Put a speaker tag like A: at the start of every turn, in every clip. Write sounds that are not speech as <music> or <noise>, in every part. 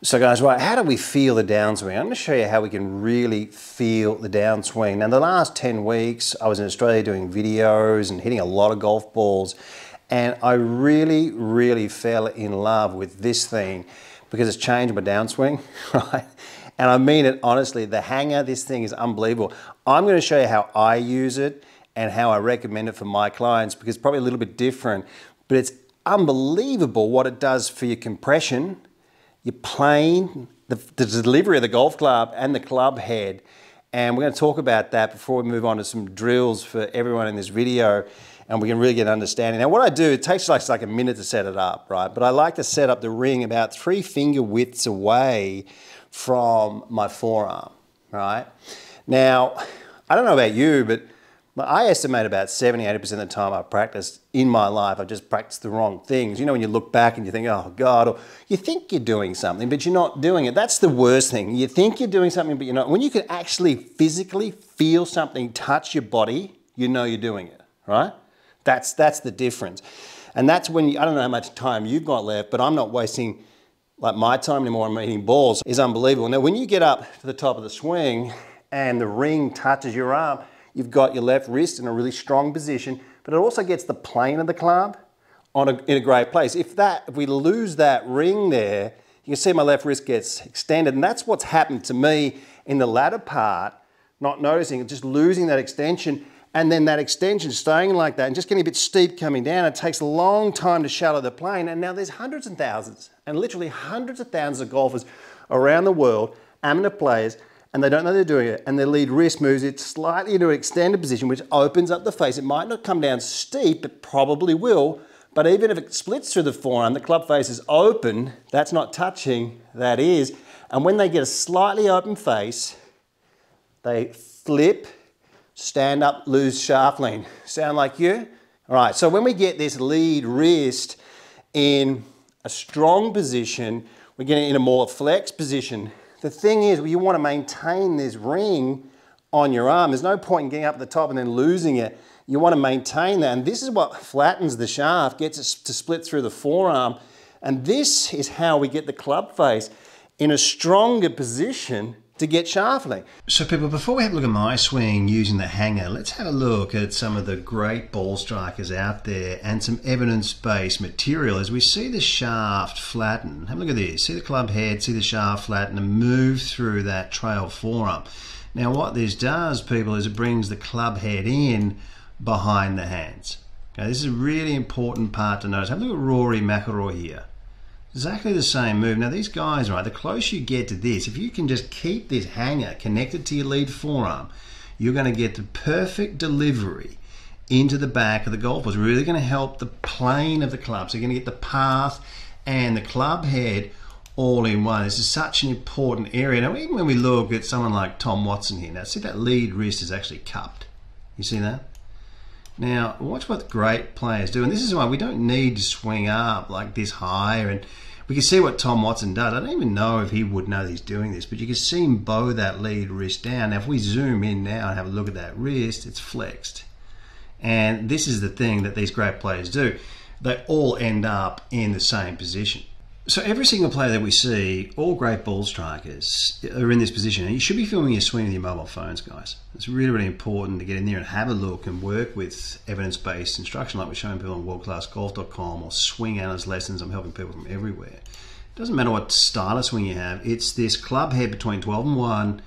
A: So guys, right, how do we feel the downswing? I'm gonna show you how we can really feel the downswing. Now the last 10 weeks, I was in Australia doing videos and hitting a lot of golf balls. And I really, really fell in love with this thing because it's changed my downswing, <laughs> right? And I mean it honestly, the hanger, this thing is unbelievable. I'm gonna show you how I use it and how I recommend it for my clients because it's probably a little bit different, but it's unbelievable what it does for your compression, your plane, the, the delivery of the golf club and the club head. And we're going to talk about that before we move on to some drills for everyone in this video and we can really get an understanding. Now what I do, it takes like, like a minute to set it up, right? But I like to set up the ring about three finger widths away from my forearm, right? Now, I don't know about you, but I estimate about 70, 80% of the time I've practiced in my life, I've just practiced the wrong things. You know, when you look back and you think, oh God, or you think you're doing something, but you're not doing it. That's the worst thing. You think you're doing something, but you're not. When you can actually physically feel something touch your body, you know you're doing it, right? That's, that's the difference. And that's when, you, I don't know how much time you've got left, but I'm not wasting like my time anymore I'm eating balls is unbelievable. Now, when you get up to the top of the swing and the ring touches your arm, You've got your left wrist in a really strong position, but it also gets the plane of the club on a, in a great place. If that, if we lose that ring there, you can see my left wrist gets extended, and that's what's happened to me in the latter part, not noticing, just losing that extension, and then that extension staying like that and just getting a bit steep coming down. It takes a long time to shallow the plane, and now there's hundreds and thousands, and literally hundreds of thousands of golfers around the world, amateur players, and they don't know they're doing it, and their lead wrist moves it slightly into an extended position, which opens up the face. It might not come down steep, it probably will, but even if it splits through the forearm, the club face is open, that's not touching, that is. And when they get a slightly open face, they flip, stand up, lose shaft lean. Sound like you? All right, so when we get this lead wrist in a strong position, we're getting in a more flexed position. The thing is, you want to maintain this ring on your arm. There's no point in getting up the top and then losing it. You want to maintain that. And this is what flattens the shaft, gets it to split through the forearm. And this is how we get the club face in a stronger position to get sharply.
B: So people, before we have a look at my swing using the hanger, let's have a look at some of the great ball strikers out there and some evidence-based material as we see the shaft flatten. Have a look at this. See the club head, see the shaft flatten and move through that trail forearm. Now what this does, people, is it brings the club head in behind the hands. Okay, this is a really important part to notice. Have a look at Rory McIlroy here. Exactly the same move. Now these guys, right, the closer you get to this, if you can just keep this hanger connected to your lead forearm, you're going to get the perfect delivery into the back of the golf ball. It's really going to help the plane of the club. So you're going to get the path and the club head all in one. This is such an important area. Now, even when we look at someone like Tom Watson here, now see that lead wrist is actually cupped. You see that? Now, watch what great players do. And this is why we don't need to swing up like this high. And we can see what Tom Watson does. I don't even know if he would know he's doing this, but you can see him bow that lead wrist down. Now, if we zoom in now and have a look at that wrist, it's flexed. And this is the thing that these great players do. They all end up in the same position. So every single player that we see, all great ball strikers, are in this position. And you should be filming your swing with your mobile phones, guys. It's really, really important to get in there and have a look and work with evidence-based instruction like we're showing people on worldclassgolf.com or swing analyst lessons. I'm helping people from everywhere. It doesn't matter what style of swing you have. It's this club head between 12 and 1,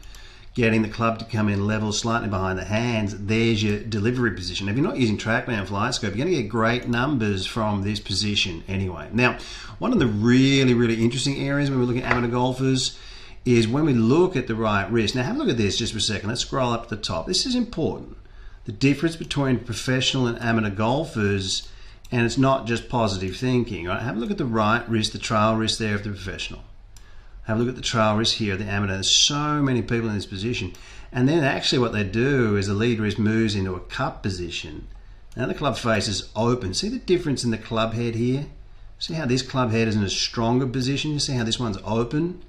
B: getting the club to come in level slightly behind the hands, there's your delivery position. If you're not using TrackMan FlightScope, you're going to get great numbers from this position anyway. Now, one of the really, really interesting areas when we're looking at amateur golfers is when we look at the right wrist. Now, have a look at this just for a second. Let's scroll up to the top. This is important. The difference between professional and amateur golfers, and it's not just positive thinking. Right? Have a look at the right wrist, the trail wrist there of the professional. Have a look at the trail wrist here, the amateur. There's so many people in this position. And then actually what they do is the lead wrist moves into a cup position. Now the club face is open. See the difference in the club head here? See how this club head is in a stronger position? You see how this one's open?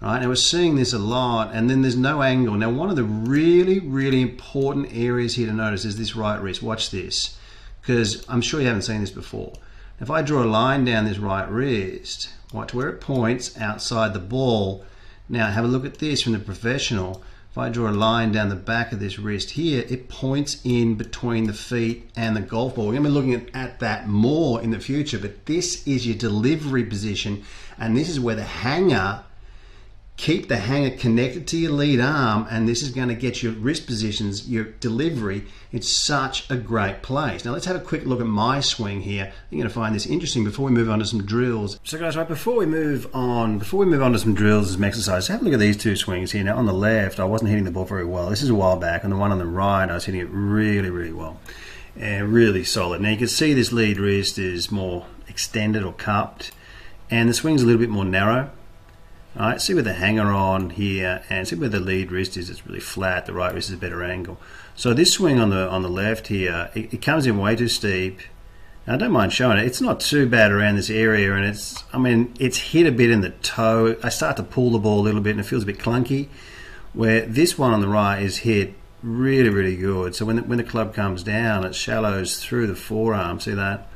B: Right, now we're seeing this a lot, and then there's no angle. Now, one of the really, really important areas here to notice is this right wrist. Watch this, because I'm sure you haven't seen this before. If I draw a line down this right wrist, right to where it points outside the ball. Now have a look at this from the professional. If I draw a line down the back of this wrist here, it points in between the feet and the golf ball. We're going to be looking at, at that more in the future, but this is your delivery position, and this is where the hanger keep the hanger connected to your lead arm and this is going to get your wrist positions your delivery it's such a great place. Now let's have a quick look at my swing here. You're going to find this interesting before we move on to some drills. So guys right before we move on before we move on to some drills some exercises have a look at these two swings here. Now on the left I wasn't hitting the ball very well. This is a while back. And the one on the right I was hitting it really really well. And really solid. Now you can see this lead wrist is more extended or cupped and the swing's a little bit more narrow all right, see where the hanger on here and see where the lead wrist is, it's really flat, the right wrist is a better angle. So this swing on the on the left here, it, it comes in way too steep. Now, I don't mind showing it. It's not too bad around this area, and it's, I mean, it's hit a bit in the toe. I start to pull the ball a little bit, and it feels a bit clunky. Where this one on the right is hit really, really good. So when the, when the club comes down, it shallows through the forearm. See that?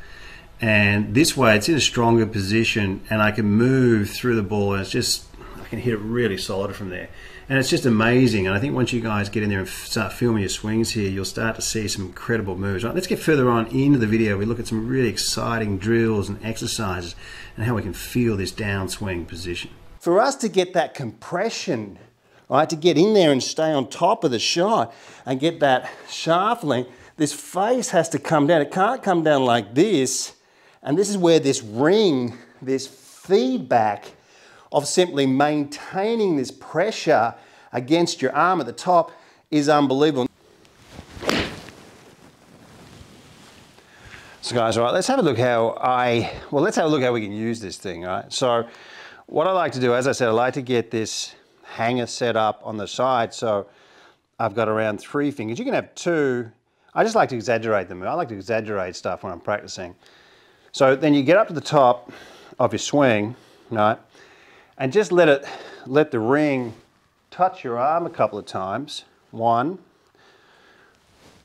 B: And this way, it's in a stronger position, and I can move through the ball, and it's just I can hit it really solid from there. And it's just amazing. And I think once you guys get in there and start filming your swings here, you'll start to see some incredible moves. Right, let's get further on into the video. We look at some really exciting drills and exercises and how we can feel this downswing position.
A: For us to get that compression, right, to get in there and stay on top of the shot and get that shaft lean, this face has to come down. It can't come down like this. And this is where this ring, this feedback of simply maintaining this pressure against your arm at the top is unbelievable. So guys, all right, let's have a look how I, well, let's have a look how we can use this thing, right? So what I like to do, as I said, I like to get this hanger set up on the side. So I've got around three fingers. You can have two. I just like to exaggerate them. I like to exaggerate stuff when I'm practicing. So then you get up to the top of your swing, right? and just let it, let the ring touch your arm a couple of times. One,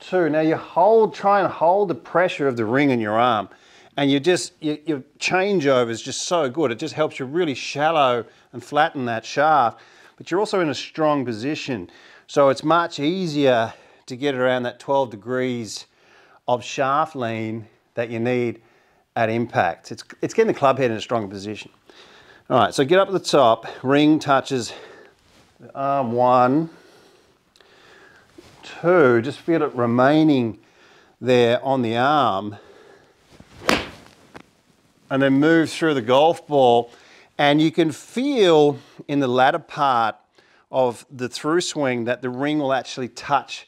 A: two. Now you hold, try and hold the pressure of the ring in your arm. And you just, you, your changeover is just so good. It just helps you really shallow and flatten that shaft. But you're also in a strong position. So it's much easier to get around that 12 degrees of shaft lean that you need at impact. It's, it's getting the club head in a stronger position. All right, so get up at the top, ring touches arm one, two, just feel it remaining there on the arm. And then move through the golf ball. And you can feel in the latter part of the through swing that the ring will actually touch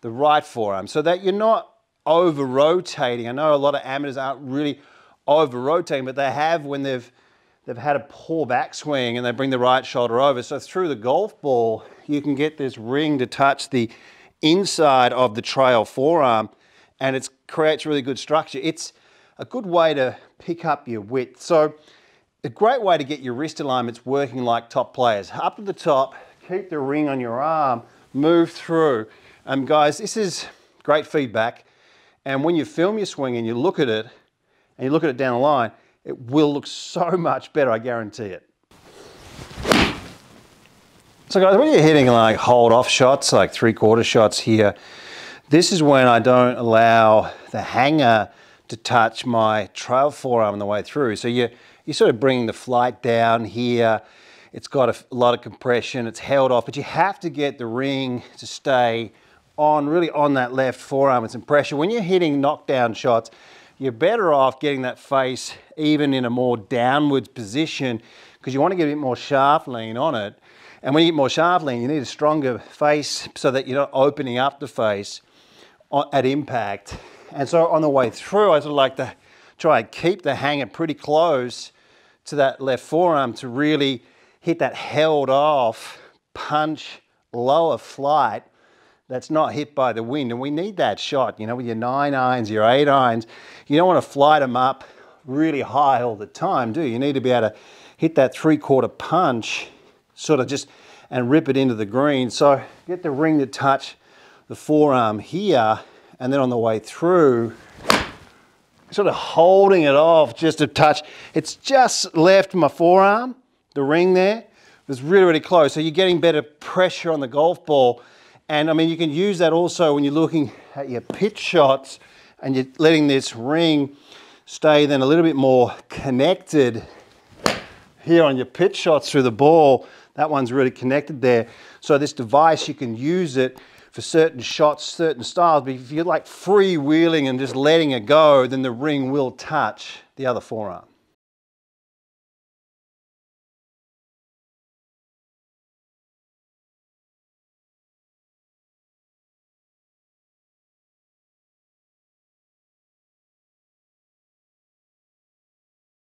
A: the right forearm so that you're not over rotating. I know a lot of amateurs aren't really over rotating, but they have when they've they've had a poor backswing and they bring the right shoulder over. So through the golf ball, you can get this ring to touch the inside of the trail forearm and it creates really good structure. It's a good way to pick up your width. So a great way to get your wrist alignments working like top players. Up at the top, keep the ring on your arm, move through. And guys, this is great feedback. And when you film your swing and you look at it, and you look at it down the line, it will look so <laughs> much better, I guarantee it. So guys, when you're hitting like hold off shots, like three quarter shots here, this is when I don't allow the hanger to touch my trail forearm on the way through. So you, you're sort of bringing the flight down here. It's got a, a lot of compression, it's held off, but you have to get the ring to stay on, really on that left forearm with some pressure. When you're hitting knockdown shots, you're better off getting that face even in a more downwards position because you want to get a bit more shaft lean on it. And when you get more shaft lean, you need a stronger face so that you're not opening up the face at impact. And so on the way through, I sort of like to try and keep the hanger pretty close to that left forearm to really hit that held off punch lower flight that's not hit by the wind. And we need that shot, you know, with your nine irons, your eight irons. You don't want to fly them up really high all the time, do you? You need to be able to hit that three quarter punch, sort of just, and rip it into the green. So get the ring to touch the forearm here, and then on the way through, sort of holding it off just a touch. It's just left my forearm, the ring there. It's really, really close. So you're getting better pressure on the golf ball. And I mean, you can use that also when you're looking at your pitch shots and you're letting this ring stay then a little bit more connected here on your pitch shots through the ball. That one's really connected there. So this device, you can use it for certain shots, certain styles, but if you're like freewheeling and just letting it go, then the ring will touch the other forearm.